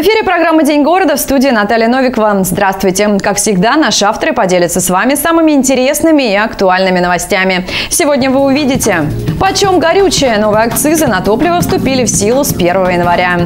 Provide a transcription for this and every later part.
В эфире программа «День города» в студии Наталья Новикова. Здравствуйте. Как всегда, наши авторы поделятся с вами самыми интересными и актуальными новостями. Сегодня вы увидите, почем горючее. Новые акцизы на топливо вступили в силу с 1 января.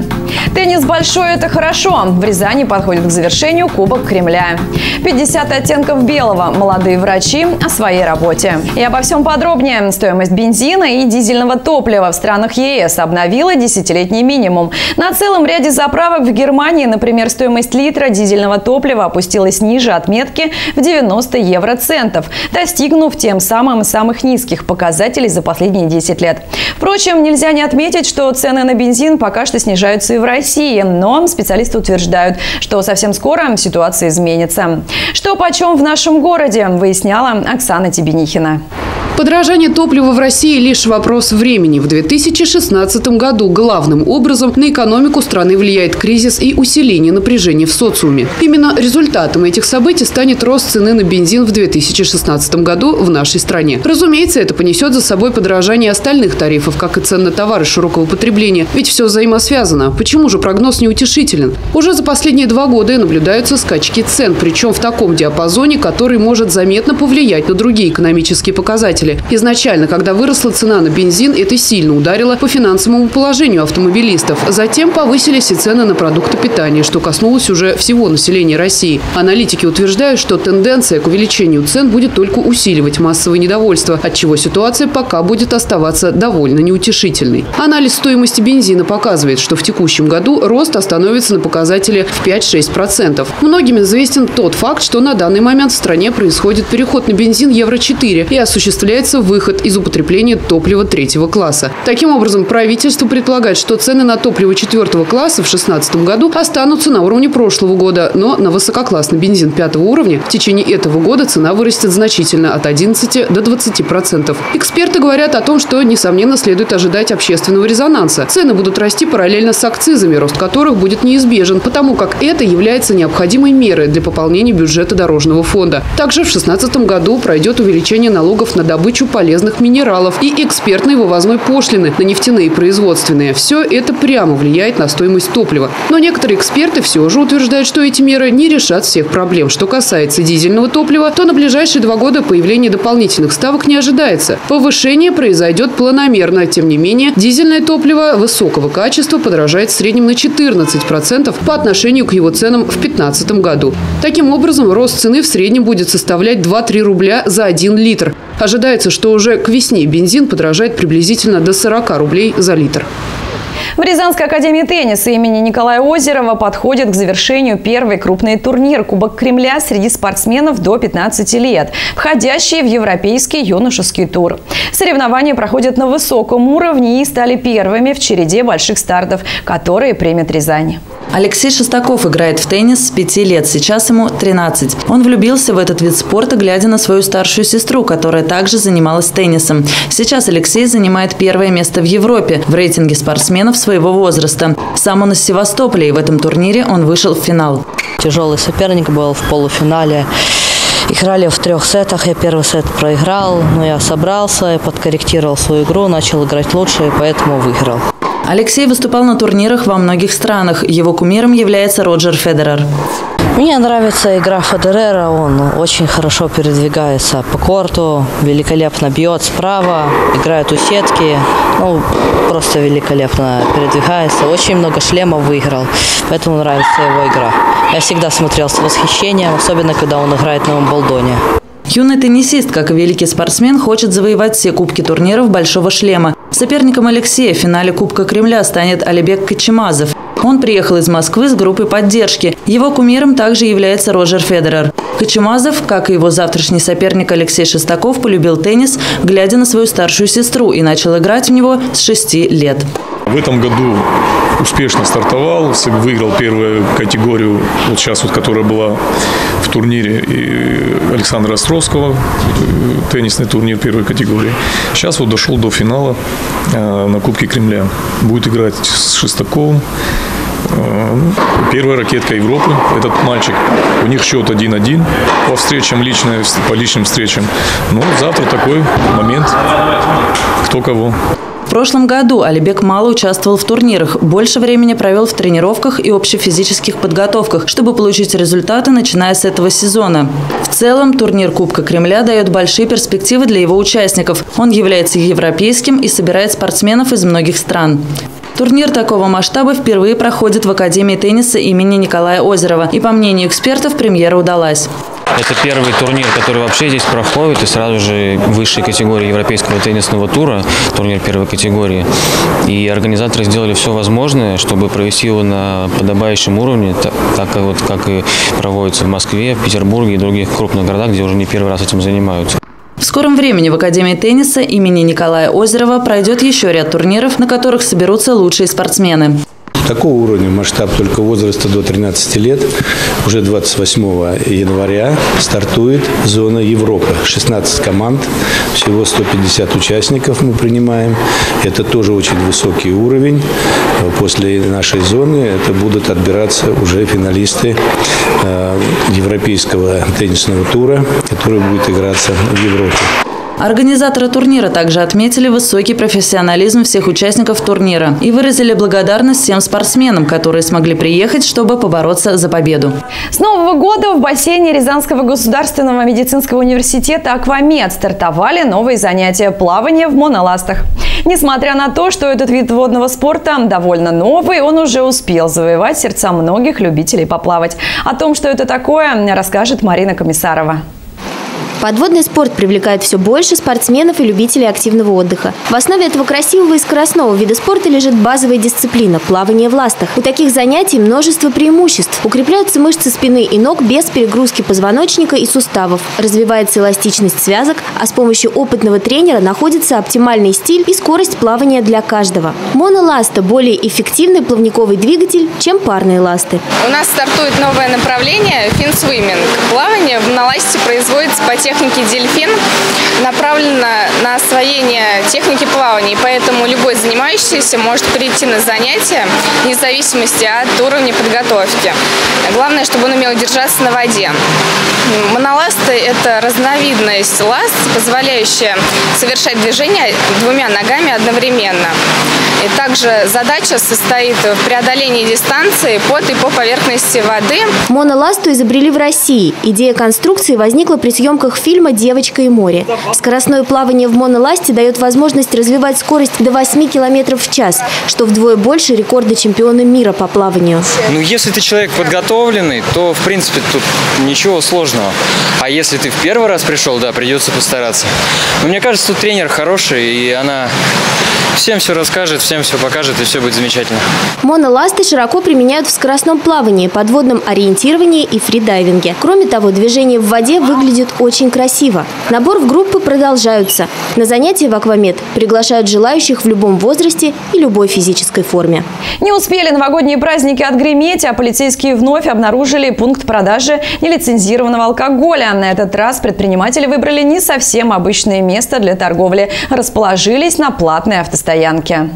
Теннис большой – это хорошо. В Рязани подходит к завершению Кубок Кремля. 50 оттенков белого. Молодые врачи о своей работе. И обо всем подробнее. Стоимость бензина и дизельного топлива в странах ЕС обновила десятилетний минимум. На целом ряде заправок в Германии, например, стоимость литра дизельного топлива опустилась ниже отметки в 90 евроцентов, достигнув тем самым самых низких показателей за последние 10 лет. Впрочем, нельзя не отметить, что цены на бензин пока что снижаются и в России, но специалисты утверждают, что совсем скоро ситуация изменится. Что почем в нашем городе, выясняла Оксана Тебенихина. Подражание топлива в России – лишь вопрос времени. В 2016 году главным образом на экономику страны влияет кризис и усиление напряжения в социуме. Именно результатом этих событий станет рост цены на бензин в 2016 году в нашей стране. Разумеется, это понесет за собой подорожание остальных тарифов, как и цен на товары широкого потребления. Ведь все взаимосвязано. Почему же прогноз неутешителен? Уже за последние два года наблюдаются скачки цен, причем в таком диапазоне, который может заметно повлиять на другие экономические показатели показатели. Изначально, когда выросла цена на бензин, это сильно ударило по финансовому положению автомобилистов. Затем повысились и цены на продукты питания, что коснулось уже всего населения России. Аналитики утверждают, что тенденция к увеличению цен будет только усиливать массовое недовольство, от чего ситуация пока будет оставаться довольно неутешительной. Анализ стоимости бензина показывает, что в текущем году рост остановится на показателе в 5-6%. Многим известен тот факт, что на данный момент в стране происходит переход на бензин Евро-4 и осуществляется осуществляется выход из употребления топлива третьего класса. Таким образом, правительство предполагает, что цены на топливо четвертого класса в 2016 году останутся на уровне прошлого года, но на высококлассный бензин пятого уровня в течение этого года цена вырастет значительно от 11 до 20 процентов. Эксперты говорят о том, что, несомненно, следует ожидать общественного резонанса. Цены будут расти параллельно с акцизами, рост которых будет неизбежен, потому как это является необходимой мерой для пополнения бюджета дорожного фонда. Также в 2016 году пройдет увеличение налогов на добычу добычу полезных минералов и экспертной вывозной пошлины на нефтяные производственные. Все это прямо влияет на стоимость топлива. Но некоторые эксперты все же утверждают, что эти меры не решат всех проблем. Что касается дизельного топлива, то на ближайшие два года появление дополнительных ставок не ожидается. Повышение произойдет планомерно. Тем не менее, дизельное топливо высокого качества подорожает в среднем на 14% по отношению к его ценам в 2015 году. Таким образом, рост цены в среднем будет составлять 2-3 рубля за 1 литр. Ожидается, что уже к весне бензин подорожает приблизительно до 40 рублей за литр. В Рязанской академии тенниса имени Николая Озерова подходит к завершению первый крупный турнир Кубок Кремля среди спортсменов до 15 лет, входящие в европейский юношеский тур. Соревнования проходят на высоком уровне и стали первыми в череде больших стартов, которые примет Рязань. Алексей Шестаков играет в теннис с 5 лет, сейчас ему 13. Он влюбился в этот вид спорта, глядя на свою старшую сестру, которая также занималась теннисом. Сейчас Алексей занимает первое место в Европе в рейтинге спортсменов своего возраста. Сам он из Севастополя, и в этом турнире он вышел в финал. Тяжелый соперник был в полуфинале. Играли в трех сетах. Я первый сет проиграл, но я собрался, подкорректировал свою игру, начал играть лучше, и поэтому выиграл. Алексей выступал на турнирах во многих странах. Его кумиром является Роджер Федерер. Мне нравится игра Федерера. Он очень хорошо передвигается по корту, великолепно бьет справа, играет у сетки. Ну, просто великолепно передвигается. Очень много шлемов выиграл, поэтому нравится его игра. Я всегда смотрел с восхищением, особенно когда он играет на Умболдоне. Юный теннисист, как и великий спортсмен, хочет завоевать все кубки турниров «Большого шлема». Соперником Алексея в финале Кубка Кремля станет Алибек Кочемазов. Он приехал из Москвы с группой поддержки. Его кумиром также является Роджер Федерер. Кочемазов, как и его завтрашний соперник Алексей Шестаков, полюбил теннис, глядя на свою старшую сестру и начал играть в него с 6 лет. В этом году успешно стартовал, выиграл первую категорию, вот сейчас вот, которая была в турнире Александра Островского, теннисный турнир первой категории. Сейчас вот дошел до финала э, на Кубке Кремля. Будет играть с Шестаковым. Э, первая ракетка Европы, этот мальчик. У них счет 1-1 по встречам, личные, по личным встречам. Ну, завтра такой момент, кто кого. Прошлом году Алибек мало участвовал в турнирах, больше времени провел в тренировках и общефизических подготовках, чтобы получить результаты, начиная с этого сезона. В целом, турнир Кубка Кремля дает большие перспективы для его участников. Он является европейским и собирает спортсменов из многих стран. Турнир такого масштаба впервые проходит в Академии тенниса имени Николая Озерова. И по мнению экспертов, премьера удалась. Это первый турнир, который вообще здесь проходит, и сразу же высшей категории европейского теннисного тура, турнир первой категории. И организаторы сделали все возможное, чтобы провести его на подобающем уровне, так, так вот, как и проводится в Москве, в Петербурге и других крупных городах, где уже не первый раз этим занимаются. В скором времени в Академии тенниса имени Николая Озерова пройдет еще ряд турниров, на которых соберутся лучшие спортсмены. Такого уровня масштаб только возраста до 13 лет. Уже 28 января стартует зона Европы. 16 команд, всего 150 участников мы принимаем. Это тоже очень высокий уровень. После нашей зоны это будут отбираться уже финалисты э, европейского теннисного тура, который будет играться в Европе. Организаторы турнира также отметили высокий профессионализм всех участников турнира и выразили благодарность всем спортсменам, которые смогли приехать, чтобы побороться за победу. С Нового года в бассейне Рязанского государственного медицинского университета «Аквамед» стартовали новые занятия плавания в моноластах. Несмотря на то, что этот вид водного спорта довольно новый, он уже успел завоевать сердца многих любителей поплавать. О том, что это такое, расскажет Марина Комиссарова. Подводный спорт привлекает все больше спортсменов и любителей активного отдыха. В основе этого красивого и скоростного вида спорта лежит базовая дисциплина – плавание в ластах. У таких занятий множество преимуществ. Укрепляются мышцы спины и ног без перегрузки позвоночника и суставов. Развивается эластичность связок, а с помощью опытного тренера находится оптимальный стиль и скорость плавания для каждого. Моноласта – более эффективный плавниковый двигатель, чем парные ласты. У нас стартует новое направление – финсвиминг. Плавание в моноласте производится по техники «Дельфин» направлена на освоение техники плавания, поэтому любой занимающийся может прийти на занятия вне зависимости от уровня подготовки. Главное, чтобы он умел держаться на воде. Моноласты – это разновидность ласт, позволяющая совершать движение двумя ногами одновременно. И также задача состоит в преодолении дистанции под и по поверхности воды. Моноласту изобрели в России. Идея конструкции возникла при съемках фильма «Девочка и море». Скоростное плавание в моноласте дает возможность развивать скорость до 8 км в час, что вдвое больше рекорда чемпиона мира по плаванию. Ну, если ты человек подготовленный, то, в принципе, тут ничего сложного. А если ты в первый раз пришел, да, придется постараться. Но мне кажется, тут тренер хороший, и она всем все расскажет, всем все покажет, и все будет замечательно. Моноласты широко применяют в скоростном плавании, подводном ориентировании и фридайвинге. Кроме того, движение в воде выглядит очень красиво. Набор в группы продолжаются. На занятия в Аквамед приглашают желающих в любом возрасте и любой физической форме. Не успели новогодние праздники отгреметь, а полицейские вновь обнаружили пункт продажи нелицензированного алкоголя. На этот раз предприниматели выбрали не совсем обычное место для торговли. Расположились на платной автостоянке.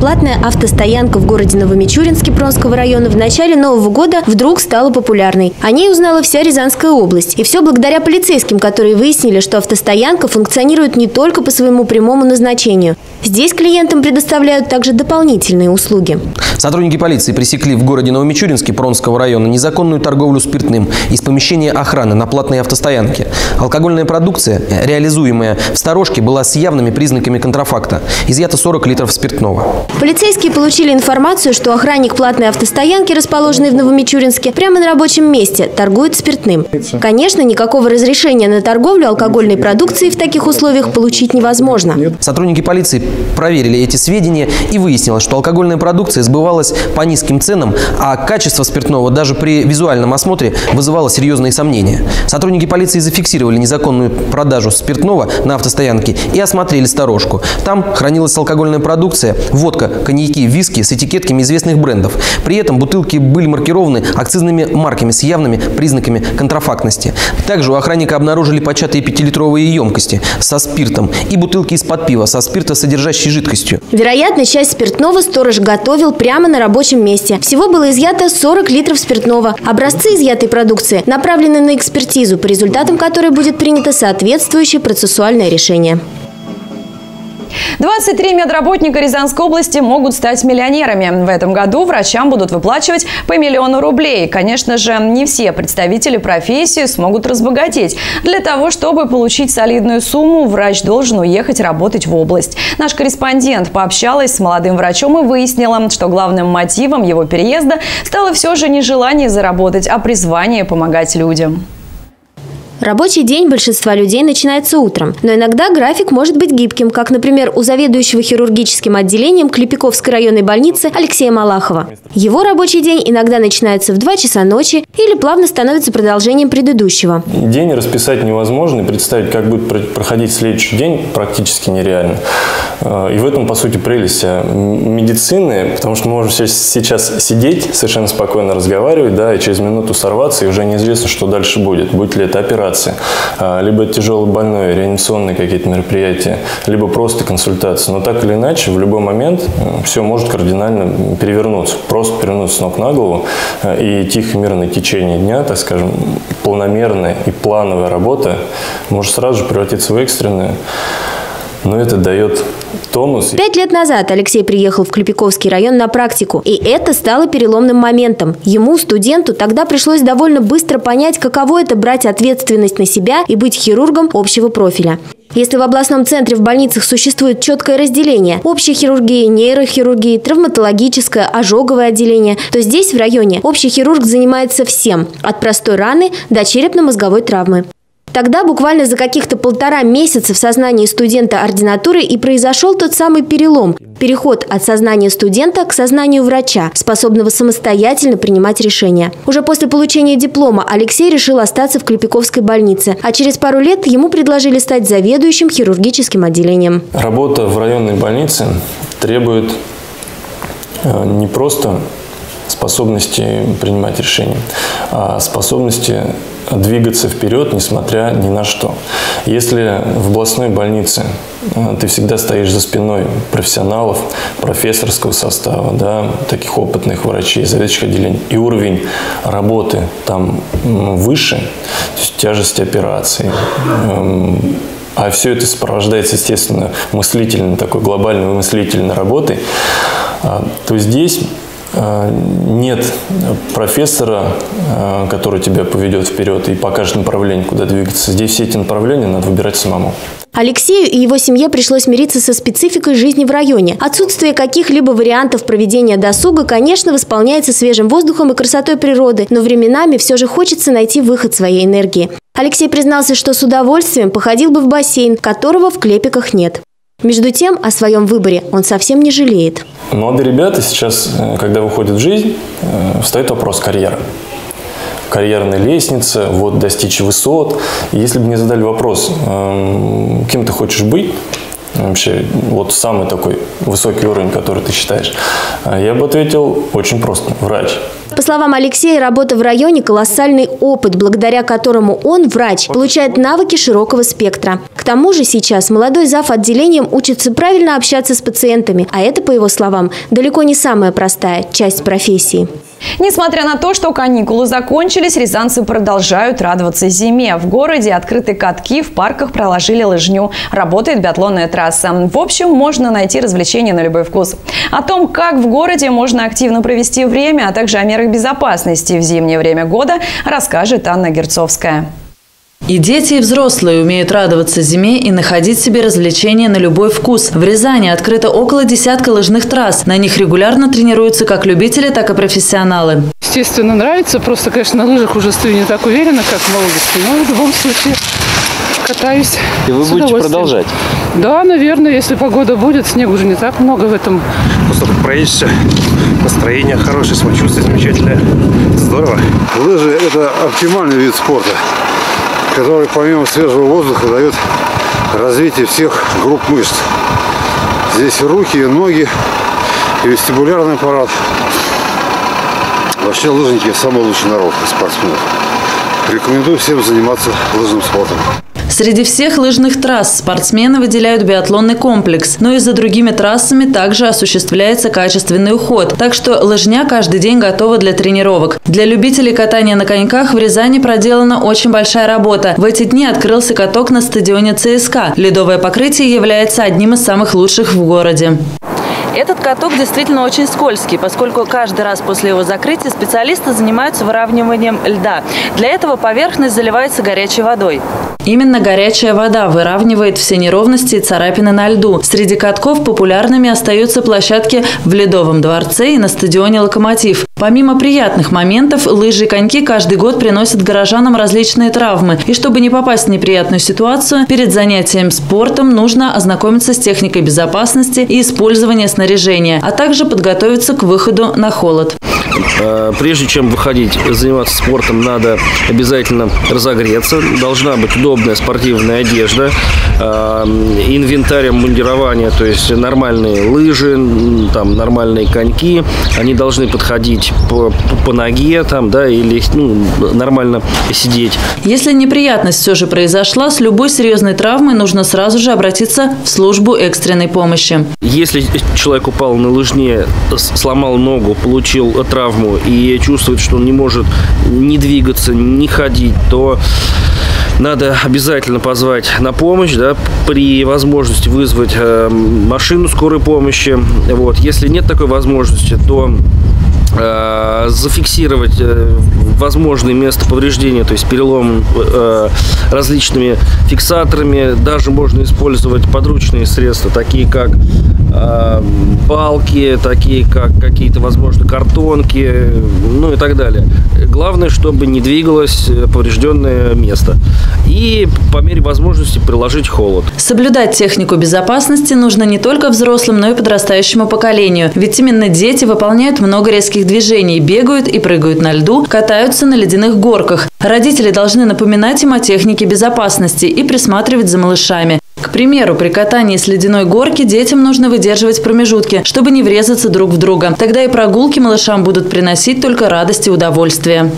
Платная автостоянка в городе Новомичуринске Пронского района в начале Нового года вдруг стала популярной. О ней узнала вся Рязанская область. И все благодаря полицейским, которые выяснили, что автостоянка функционирует не только по своему прямому назначению. Здесь клиентам предоставляют также дополнительные услуги. Сотрудники полиции пресекли в городе Новомичуринске Пронского района незаконную торговлю спиртным из помещения охраны на платной автостоянке. Алкогольная продукция, реализуемая в сторожке, была с явными признаками контрафакта. Изъято 40 литров спиртного. Полицейские получили информацию, что охранник платной автостоянки, расположенной в Новомичуринске, прямо на рабочем месте торгует спиртным. Конечно, никакого разрешения на торговлю алкогольной продукцией в таких условиях получить невозможно. Сотрудники полиции проверили эти сведения и выяснилось, что алкогольная продукция сбывалась по низким ценам, а качество спиртного даже при визуальном осмотре вызывало серьезные сомнения. Сотрудники полиции зафиксировали незаконную продажу спиртного на автостоянке и осмотрели сторожку. Там хранилась алкогольная продукция, водка, водка, коньяки, виски с этикетками известных брендов. При этом бутылки были маркированы акцизными марками с явными признаками контрафактности. Также у охранника обнаружили початые пятилитровые емкости со спиртом и бутылки из-под пива со спиртосодержащей жидкостью. Вероятно, часть спиртного сторож готовил прямо на рабочем месте. Всего было изъято 40 литров спиртного. Образцы изъятой продукции направлены на экспертизу, по результатам которой будет принято соответствующее процессуальное решение. 23 медработника Рязанской области могут стать миллионерами. В этом году врачам будут выплачивать по миллиону рублей. Конечно же, не все представители профессии смогут разбогатеть. Для того, чтобы получить солидную сумму, врач должен уехать работать в область. Наш корреспондент пообщалась с молодым врачом и выяснила, что главным мотивом его переезда стало все же не желание заработать, а призвание помогать людям. Рабочий день большинства людей начинается утром, но иногда график может быть гибким, как, например, у заведующего хирургическим отделением Клепиковской районной больницы Алексея Малахова. Его рабочий день иногда начинается в 2 часа ночи или плавно становится продолжением предыдущего. День расписать невозможно, и представить, как будет проходить следующий день, практически нереально. Э, и в этом, по сути, прелесть э, медицины, потому что мы можем сейчас сидеть, совершенно спокойно разговаривать, да, и через минуту сорваться, и уже неизвестно, что дальше будет. Будет ли это операция, операции, а, либо тяжело больной, реанимационные какие-то мероприятия, либо просто консультации. Но так или иначе, в любой момент э, все может кардинально перевернуться, просто перевернуться с ног на голову. Э, и тихо, мирное течение дня, так скажем, планомерная и плановая работа может сразу же превратиться в экстренную. Но это дает тонус. Пять лет назад Алексей приехал в Клепиковский район на практику, и это стало переломным моментом. Ему, студенту, тогда пришлось довольно быстро понять, каково это брать ответственность на себя и быть хирургом общего профиля. Если в областном центре в больницах существует четкое разделение – общая хирургия, нейрохирургия, травматологическое, ожоговое отделение, то здесь, в районе, общий хирург занимается всем – от простой раны до черепно-мозговой травмы. Тогда буквально за каких-то полтора месяца в сознании студента ординатуры и произошел тот самый перелом – переход от сознания студента к сознанию врача, способного самостоятельно принимать решения. Уже после получения диплома Алексей решил остаться в Клепиковской больнице, а через пару лет ему предложили стать заведующим хирургическим отделением. Работа в районной больнице требует э, не просто способности принимать решения, а способности двигаться вперед, несмотря ни на что. Если в областной больнице э, ты всегда стоишь за спиной профессионалов, профессорского состава, да, таких опытных врачей, заведующих отделений, и уровень работы там выше, то есть тяжесть операций, эм, а все это сопровождается, естественно, мыслительной, такой глобальной мыслительной работой, а, то здесь нет профессора, э, который тебя поведет вперед и покажет направление, куда двигаться. Здесь все эти направления надо выбирать самому. Алексею и его семье пришлось мириться со спецификой жизни в районе. Отсутствие каких-либо вариантов проведения досуга, конечно, восполняется свежим воздухом и красотой природы, но временами все же хочется найти выход своей энергии. Алексей признался, что с удовольствием походил бы в бассейн, которого в Клепиках нет. Между тем, о своем выборе он совсем не жалеет. Молодые ребята сейчас, э, когда выходят в жизнь, э, встает вопрос карьеры. Карьерная лестница, вот достичь высот. Если бы мне задали вопрос, эм, кем ты хочешь быть, вообще вот самый такой высокий уровень, который ты считаешь, э, я бы ответил очень просто – врач. По словам Алексея, работа в районе – колоссальный опыт, благодаря которому он, врач, получает навыки широкого спектра. К тому же сейчас молодой зав. отделением учится правильно общаться с пациентами, а это, по его словам, далеко не самая простая часть профессии. Несмотря на то, что каникулы закончились, рязанцы продолжают радоваться зиме. В городе открыты катки, в парках проложили лыжню. Работает биатлонная трасса. В общем, можно найти развлечения на любой вкус. О том, как в городе можно активно провести время, а также о мерах безопасности в зимнее время года, расскажет Анна Герцовская. И дети, и взрослые умеют радоваться зиме и находить себе развлечения на любой вкус. В Рязани открыто около десятка лыжных трасс. На них регулярно тренируются как любители, так и профессионалы. Естественно, нравится. Просто, конечно, на лыжах уже стою не так уверенно, как в молодости. Но в любом случае катаюсь. И вы будете продолжать? Да, наверное, если погода будет. Снега уже не так много в этом. Просто проедешься, настроение хорошее, самочувствие замечательное. Здорово. Лыжи – это оптимальный вид спорта который помимо свежего воздуха дает развитие всех групп мышц. Здесь и руки, и ноги, и вестибулярный аппарат. Вообще лыжники самый лучший народ спортсменов. Рекомендую всем заниматься лыжным спортом. Среди всех лыжных трасс спортсмены выделяют биатлонный комплекс, но и за другими трассами также осуществляется качественный уход, так что лыжня каждый день готова для тренировок. Для любителей катания на коньках в Рязани проделана очень большая работа. В эти дни открылся каток на стадионе ЦСКА. Ледовое покрытие является одним из самых лучших в городе. Этот каток действительно очень скользкий, поскольку каждый раз после его закрытия специалисты занимаются выравниванием льда. Для этого поверхность заливается горячей водой. Именно горячая вода выравнивает все неровности и царапины на льду. Среди катков популярными остаются площадки в Ледовом дворце и на стадионе «Локомотив». Помимо приятных моментов, лыжи и коньки каждый год приносят горожанам различные травмы. И чтобы не попасть в неприятную ситуацию, перед занятием спортом нужно ознакомиться с техникой безопасности и использования снаряжения, а также подготовиться к выходу на холод. Э, прежде чем выходить заниматься спортом, надо обязательно разогреться. Должна быть удобная спортивная одежда, э, инвентарь мундирования, то есть нормальные лыжи, там нормальные коньки. Они должны подходить по, по ноге там, да, или ну, нормально сидеть. Если неприятность все же произошла, с любой серьезной травмой нужно сразу же обратиться в службу экстренной помощи. Если человек упал на лыжне, сломал ногу, получил травму и чувствует, что он не может ни двигаться, ни ходить, то надо обязательно позвать на помощь, да, при возможности вызвать э, машину скорой помощи. Вот. Если нет такой возможности, то э, зафиксировать э, возможное место повреждения, то есть перелом э, различными фиксаторами. Даже можно использовать подручные средства, такие как э, балки, такие как какие-то, возможно, картонки, ну и так далее. Главное, чтобы не двигалось поврежденное место. И по мере возможности приложить холод. Соблюдать технику безопасности нужно не только взрослым, но и подрастающему поколению. Ведь именно дети выполняют много резких движений, бегают и прыгают на льду, катаются на ледяных горках. Родители должны напоминать им о технике безопасности и присматривать за малышами. К примеру, при катании с ледяной горки детям нужно выдерживать промежутки, чтобы не врезаться друг в друга. Тогда и прогулки малышам будут приносить только радость и удовольствие.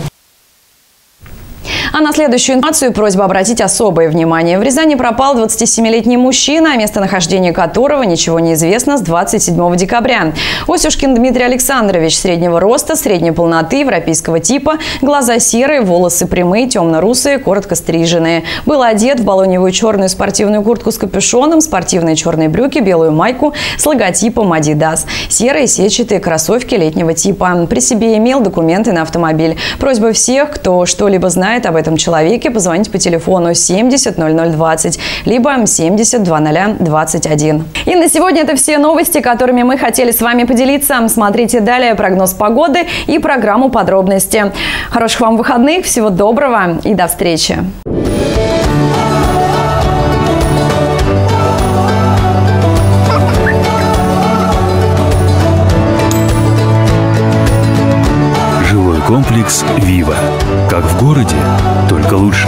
А на следующую информацию просьба обратить особое внимание. В Рязани пропал 27-летний мужчина, о местонахождении которого ничего не известно с 27 декабря. Осюшкин Дмитрий Александрович среднего роста, средней полноты, европейского типа, глаза серые, волосы прямые, темно-русые, коротко стриженные. Был одет в балоневую черную спортивную куртку с капюшоном, спортивные черные брюки, белую майку с логотипом Adidas, серые сетчатые кроссовки летнего типа. При себе имел документы на автомобиль. Просьба всех, кто что-либо знает об этом человеке, позвонить по телефону 70 0020, либо 70 2021. И на сегодня это все новости, которыми мы хотели с вами поделиться. Смотрите далее прогноз погоды и программу подробности. Хороших вам выходных, всего доброго и до встречи. Комплекс «Вива». Как в городе, только лучше.